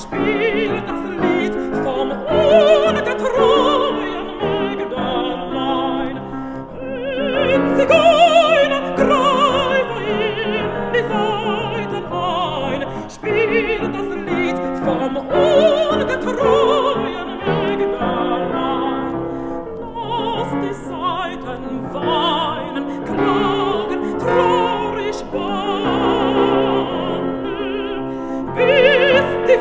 Spiel das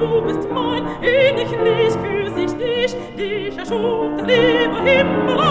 du bist mein, ihn ich nicht, küss ich dich, dich erschuf der liebe Himmel